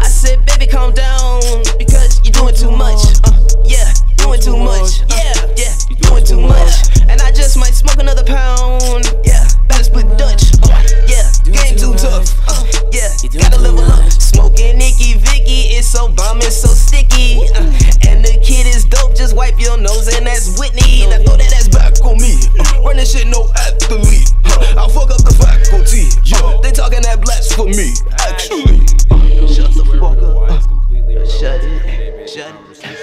I said, baby, calm down because you're doing too much. Uh, yeah, doing too much. Yeah, yeah, doing too much. Your nose, and that's Whitney. Now throw that ass back on me. Uh, run this shit, no athlete. Uh, I'll fuck up the faculty. Uh, they talking that blasphemy. Actually, shut the fuck up. Uh, shut it. Shut it.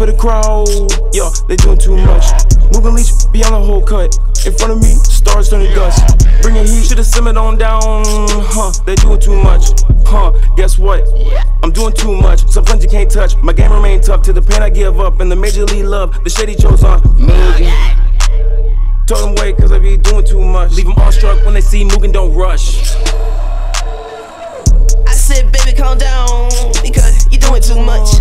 For the crowd. Yo, they doing too much. Moving leech beyond the whole cut. In front of me, stars turning dust. Bringing heat, should've simmered on down. Huh, they doing too much. Huh, guess what? I'm doing too much. Some plans you can't touch. My game remain tough to the pain I give up. And the major league love, the shady chose on. Mugen. Told them wait, cause I be doing too much. Leave them awestruck when they see Mugen, don't rush. I said, baby, calm down because you're doing too much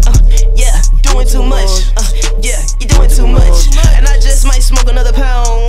too much. Uh, yeah, you're doing too much. And I just might smoke another pound.